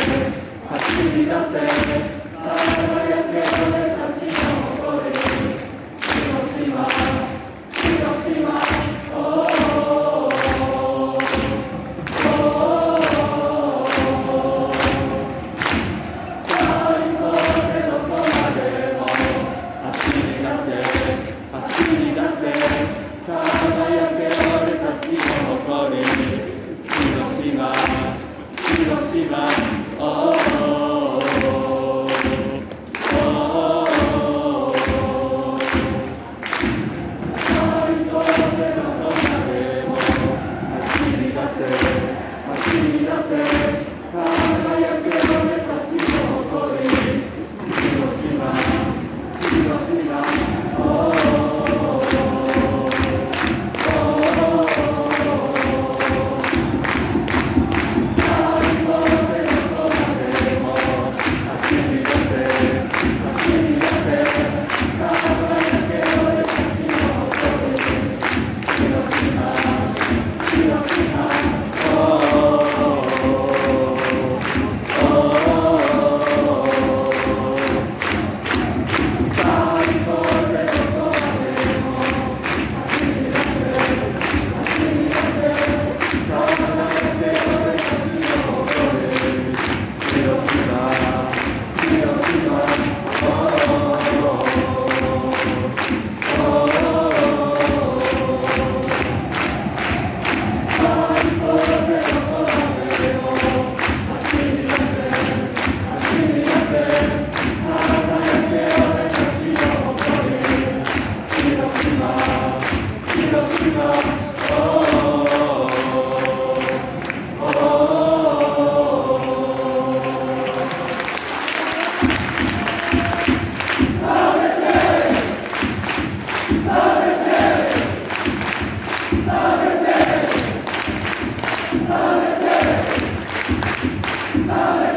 Atina se, atina se, atina se, se, kama jak Solid Day! Solid